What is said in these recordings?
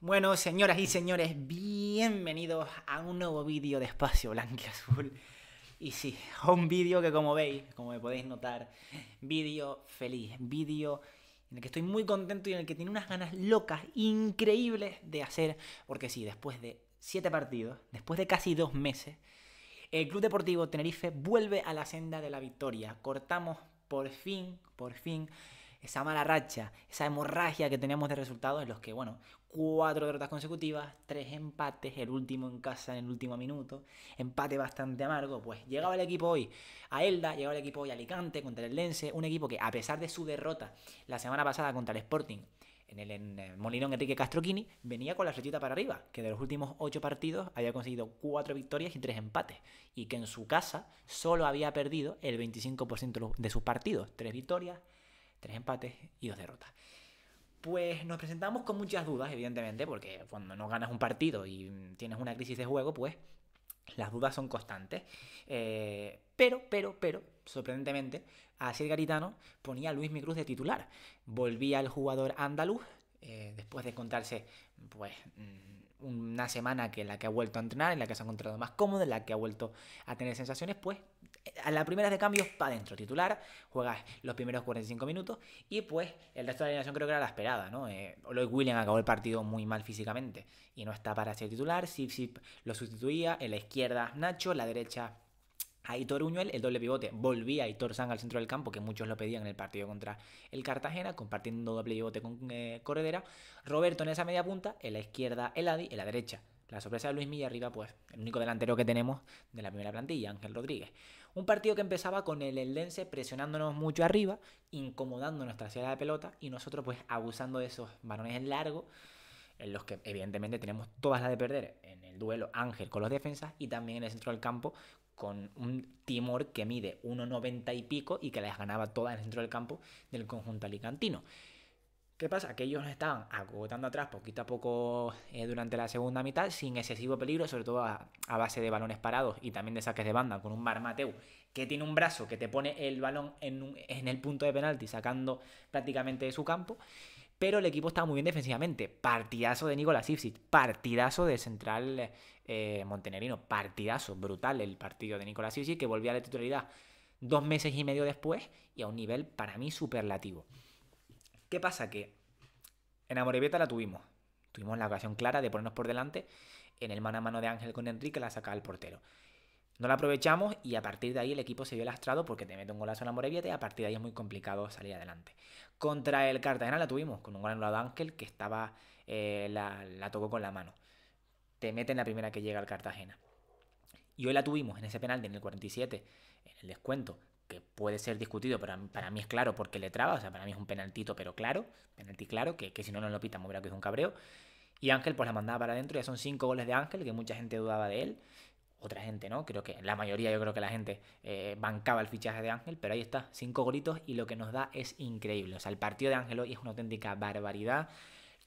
Bueno, señoras y señores, bienvenidos a un nuevo vídeo de Espacio Blanco y Azul. Y sí, un vídeo que como veis, como me podéis notar, vídeo feliz, vídeo en el que estoy muy contento y en el que tiene unas ganas locas, increíbles de hacer, porque sí, después de siete partidos, después de casi dos meses, el Club Deportivo Tenerife vuelve a la senda de la victoria. Cortamos por fin, por fin, esa mala racha, esa hemorragia que teníamos de resultados en los que, bueno, cuatro derrotas consecutivas, tres empates, el último en casa en el último minuto, empate bastante amargo, pues llegaba el equipo hoy a Elda, llegaba el equipo hoy a Alicante contra el Lense, un equipo que a pesar de su derrota la semana pasada contra el Sporting, en el, en Molinón Enrique Castroquini, venía con la flechita para arriba, que de los últimos ocho partidos había conseguido cuatro victorias y tres empates, y que en su casa solo había perdido el 25% de sus partidos, tres victorias, tres empates y dos derrotas. Pues nos presentamos con muchas dudas, evidentemente, porque cuando no ganas un partido y tienes una crisis de juego, pues las dudas son constantes. Eh, pero, pero, pero, sorprendentemente, a Garitano ponía a Luis Micruz de titular. Volvía el jugador andaluz, eh, después de contarse, pues, mm, una semana que en la que ha vuelto a entrenar, en la que se ha encontrado más cómodo, en la que ha vuelto a tener sensaciones, pues a la primera de cambios para adentro, titular, juegas los primeros 45 minutos y pues el resto de la alineación creo que era la esperada, ¿no? Eh, Lloyd William acabó el partido muy mal físicamente y no está para ser titular, Sip Sip lo sustituía, en la izquierda Nacho, en la derecha Aitor Uñuel, el doble pivote, volvía Aitor Sang al centro del campo, que muchos lo pedían en el partido contra el Cartagena, compartiendo doble pivote con eh, Corredera. Roberto en esa media punta, en la izquierda Eladi, en la derecha la sorpresa de Luis Milla arriba, pues el único delantero que tenemos de la primera plantilla, Ángel Rodríguez. Un partido que empezaba con el Eldense presionándonos mucho arriba, incomodando nuestra ciudad de pelota y nosotros pues abusando de esos balones largos en los que evidentemente tenemos todas las de perder en el duelo Ángel con los defensas y también en el centro del campo con un Timor que mide 1,90 y pico y que les ganaba todas en el centro del campo del conjunto alicantino. ¿Qué pasa? Que ellos nos estaban agotando atrás poquito a poco eh, durante la segunda mitad, sin excesivo peligro, sobre todo a, base de balones parados y también de saques de banda, con un Mateu que tiene un brazo que te pone el balón en, el punto de penalti, sacando prácticamente de su campo. Pero el equipo estaba muy bien defensivamente. Partidazo de Nicolás Ipsic, partidazo de central eh, partidazo brutal el partido de Nicolás Ipsic, que volvía a la titularidad dos meses y medio después y a un nivel para mí superlativo. ¿Qué pasa? Que en Amorebieta la tuvimos. Tuvimos la ocasión clara de ponernos por delante. En el mano a mano de Ángel con Enrique la sacaba el portero. No la aprovechamos y a partir de ahí el equipo se vio lastrado porque te mete un golazo en Amorebieta y a partir de ahí es muy complicado salir adelante. Contra el Cartagena la tuvimos con un gol anulado Ángel que estaba eh, la, la tocó con la mano. Te mete en la primera que llega al Cartagena. Y hoy la tuvimos en ese penal en el 47, en el descuento que puede ser discutido, pero para mí es claro porque le traba, o sea, para mí es un penaltito, pero claro, penalti claro, que, si no no lo pitan, me hubiera que es un cabreo. Y Ángel pues la mandaba para adentro, ya son cinco goles de Ángel, que mucha gente dudaba de él, otra gente no, creo que la mayoría yo creo que la gente eh, bancaba el fichaje de Ángel, pero ahí está, cinco golitos y lo que nos da es increíble, o sea, el partido de Ángel hoy es una auténtica barbaridad,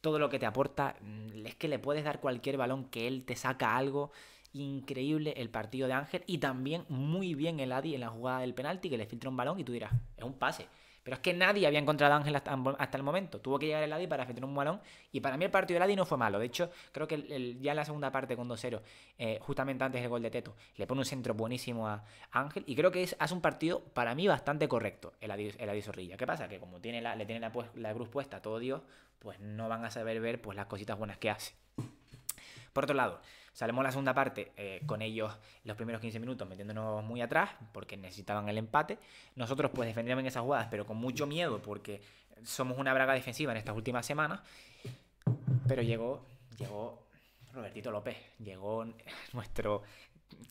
todo lo que te aporta, mm, es que le puedes dar cualquier balón que él te saca algo, increíble el partido de Ángel y también muy bien el Adi en la jugada del penalti que le filtra un balón y tú dirás, es un pase. Pero es que nadie había encontrado a Ángel hasta, el momento. Tuvo que llegar el Adi para filtrar un balón. Y para mí el partido del Adi no fue malo. De hecho, creo que ya en la segunda parte con 2-0, eh, justamente antes del gol de Teto, le pone un centro buenísimo a Ángel. Y creo que es, hace un partido para mí bastante correcto el Adi, el Zorrilla. ¿Qué pasa? Que como tiene la, le tiene la, la cruz puesta a todo Dios, pues no van a saber ver pues, las cositas buenas que hace. Por otro lado, salimos la segunda parte eh, con ellos los primeros 15 minutos metiéndonos muy atrás porque necesitaban el empate. Nosotros pues defendíamos en esas jugadas pero con mucho miedo porque somos una braga defensiva en estas últimas semanas. Pero llegó, llegó Robertito López, llegó nuestro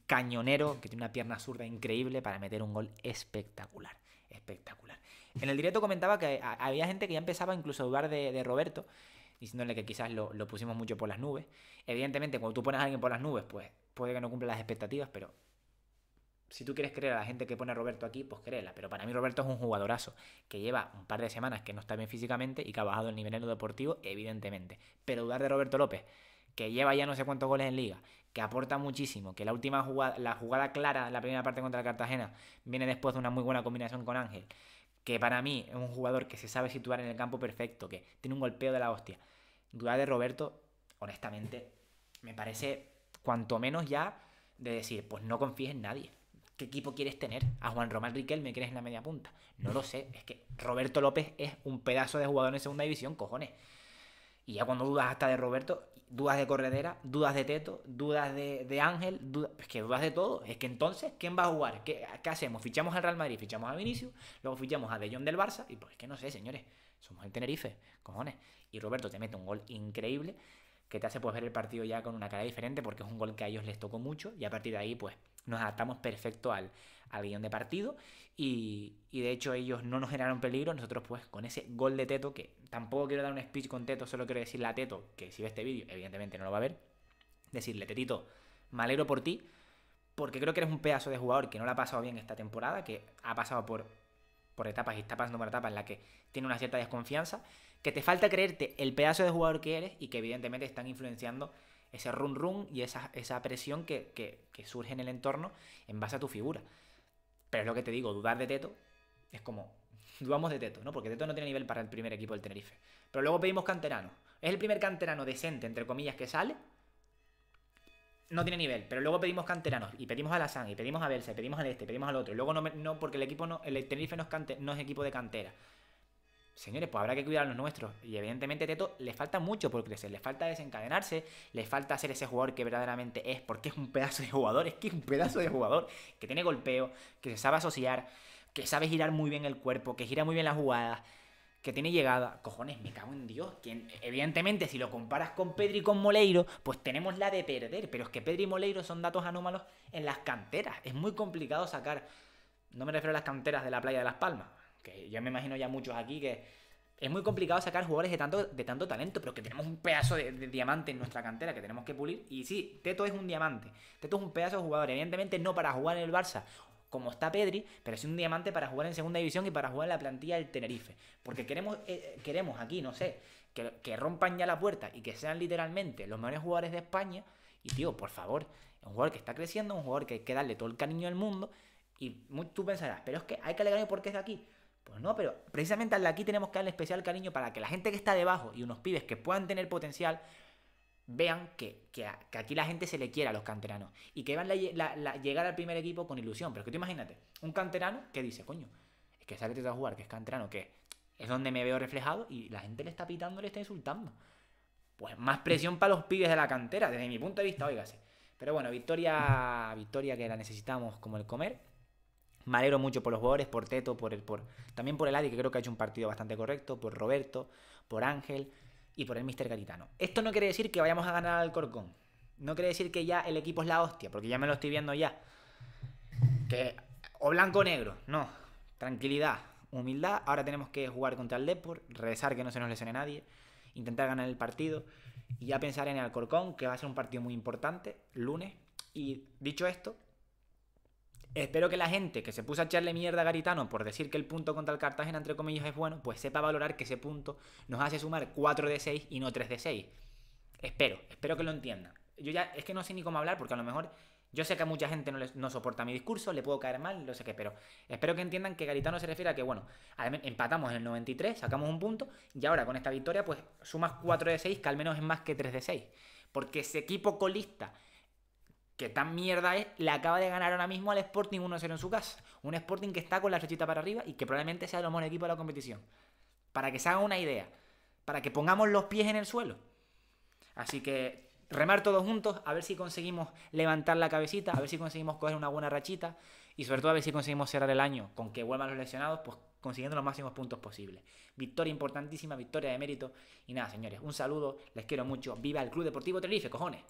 cañonero que tiene una pierna zurda increíble para meter un gol espectacular, espectacular. En el directo comentaba que había gente que ya empezaba incluso a dudar de Roberto diciéndole que quizás lo, pusimos mucho por las nubes. Evidentemente, cuando tú pones a alguien por las nubes, pues puede que no cumpla las expectativas, pero si tú quieres creer a la gente que pone a Roberto aquí, pues créela. Pero para mí Roberto es un jugadorazo, que lleva un par de semanas que no está bien físicamente y que ha bajado el nivel en lo deportivo, evidentemente. Pero dudar de Roberto López, que lleva ya no sé cuántos goles en liga, que aporta muchísimo, que la última jugada, la jugada clara, la primera parte contra Cartagena, viene después de una muy buena combinación con Ángel, que para mí es un jugador que se sabe situar en el campo perfecto, que tiene un golpeo de la hostia. Dudar de Roberto, honestamente, me parece cuanto menos ya de decir, pues no confíes en nadie. ¿Qué equipo quieres tener? ¿A Juan Román Riquelme quieres en la media punta? No lo sé. Es que Roberto López es un pedazo de jugador en segunda división, cojones. Y ya cuando dudas hasta de Roberto, dudas de Corredera, dudas de Teto, dudas de, Ángel, dudas, es que dudas de todo. Es que entonces, ¿quién va a jugar? ¿Qué, hacemos? ¿Fichamos al Real Madrid? ¿Fichamos a Vinicius? Luego fichamos a De Jong del Barça. Y pues es que no sé, señores. Somos el Tenerife, cojones. Y Roberto te mete un gol increíble que te hace pues, ver el partido ya con una cara diferente porque es un gol que a ellos les tocó mucho y a partir de ahí pues nos adaptamos perfecto al, al guion de partido. Y, y, de hecho ellos no nos generaron peligro, nosotros pues con ese gol de Teto, que tampoco quiero dar un speech con Teto, solo quiero decirle a Teto, que si ve este vídeo evidentemente no lo va a ver, decirle Tetito, me alegro por ti, porque creo que eres un pedazo de jugador que no le ha pasado bien esta temporada, que ha pasado por, por etapas y está pasando por etapas en las que tiene una cierta desconfianza que te falta creerte el pedazo de jugador que eres y que evidentemente están influenciando ese run run y esa, esa presión que, que, surge en el entorno en base a tu figura. Pero es lo que te digo, dudar de Teto es como, dudamos de Teto, ¿no? Porque Teto no tiene nivel para el primer equipo del Tenerife. Pero luego pedimos canterano. Es el primer canterano decente, entre comillas, que sale. No tiene nivel, pero luego pedimos canteranos y pedimos a la San y pedimos a Belsa y pedimos al este, pedimos al otro. Y luego no, no porque el equipo no, el Tenerife no es, no es equipo de cantera señores, pues habrá que cuidar a los nuestros. Y evidentemente Teto le falta mucho por crecer, le falta desencadenarse, le falta ser ese jugador que verdaderamente es, porque es un pedazo de jugador, es que es un pedazo de jugador, que tiene golpeo, que se sabe asociar, que sabe girar muy bien el cuerpo, que gira muy bien las jugadas, que tiene llegada. Cojones, me cago en Dios. Que evidentemente, si lo comparas con Pedri y con Moleiro, pues tenemos la de perder. Pero es que Pedri y Moleiro son datos anómalos en las canteras. Es muy complicado sacar. No me refiero a las canteras de la playa de Las Palmas que yo me imagino ya muchos aquí que es muy complicado sacar jugadores de tanto, de tanto talento, pero que tenemos un pedazo de, diamante en nuestra cantera que tenemos que pulir. Y sí, Teto es un diamante. Teto es un pedazo de jugador. Evidentemente no para jugar en el Barça como está Pedri, pero es un diamante para jugar en segunda división y para jugar en la plantilla del Tenerife. Porque queremos, eh, queremos aquí, no sé, que, que, rompan ya la puerta y que sean literalmente los mejores jugadores de España. Y tío, por favor, es un jugador que está creciendo, un jugador que hay que darle todo el cariño del mundo. Y tú pensarás, pero es que hay que alegrarme porque es de aquí. Pues no, pero precisamente al de aquí tenemos que darle especial cariño para que la gente que está debajo y unos pibes que puedan tener potencial vean que, aquí la gente se le quiere a los canteranos y que van a llegar al primer equipo con ilusión. Pero que tú imagínate, un canterano que dice, coño, es que sale a jugar, que es canterano, que es donde me veo reflejado y la gente le está pitando, le está insultando. Pues más presión para los pibes de la cantera, desde mi punto de vista, oígase. Pero bueno, victoria, victoria que la necesitamos como el comer. Me alegro mucho por los jugadores, por Teto, por el, por, también por el Adi, que creo que ha hecho un partido bastante correcto, por Roberto, por Ángel y por el Mister Garitano. Esto no quiere decir que vayamos a ganar al Corcón. No quiere decir que ya el equipo es la hostia, porque ya me lo estoy viendo ya. Que o blanco o negro, no. Tranquilidad, humildad. Ahora tenemos que jugar contra el Depor, rezar que no se nos lesione nadie, intentar ganar el partido y ya pensar en el Alcorcón, que va a ser un partido muy importante, lunes. Y dicho esto, Espero que la gente que se puso a echarle mierda a Garitano por decir que el punto contra el Cartagena, entre comillas, es bueno, pues sepa valorar que ese punto nos hace sumar 4 de 6 y no 3 de 6. Espero, espero que lo entiendan. Yo ya es que no sé ni cómo hablar porque a lo mejor yo sé que a mucha gente no, soporta mi discurso, le puedo caer mal, no sé qué, pero espero que entiendan que Garitano se refiere a que, bueno, empatamos en el 93, sacamos un punto y ahora con esta victoria pues sumas 4 de 6, que al menos es más que 3 de 6. Porque ese equipo colista que tan mierda es, le acaba de ganar ahora mismo al Sporting 1-0 en su casa. Un Sporting que está con la flechita para arriba y que probablemente sea el mejor equipo de la competición. Para que se haga una idea. Para que pongamos los pies en el suelo. Así que remar todos juntos, a ver si conseguimos levantar la cabecita, a ver si conseguimos coger una buena rachita y sobre todo a ver si conseguimos cerrar el año con que vuelvan los lesionados, pues consiguiendo los máximos puntos posibles. Victoria importantísima, victoria de mérito. Y nada, señores, un saludo, les quiero mucho. Viva el Club Deportivo Tenerife, cojones.